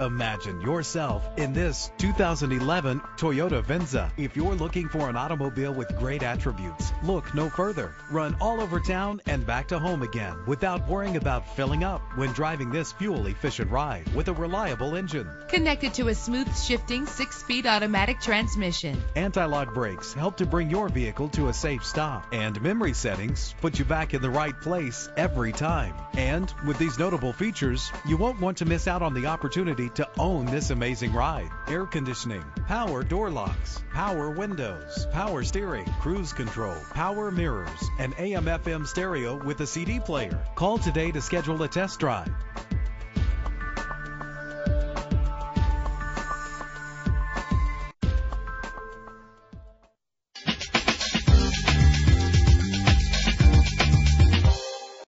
Imagine yourself in this 2011 Toyota Venza. If you're looking for an automobile with great attributes, look no further. Run all over town and back to home again without worrying about filling up when driving this fuel-efficient ride with a reliable engine. Connected to a smooth shifting six-speed automatic transmission. Anti-lock brakes help to bring your vehicle to a safe stop, and memory settings put you back in the right place every time. And with these notable features, you won't want to miss out on the opportunity to own this amazing ride. Air conditioning, power door locks, power windows, power steering, cruise control, power mirrors, and AM FM stereo with a CD player. Call today to schedule a test drive.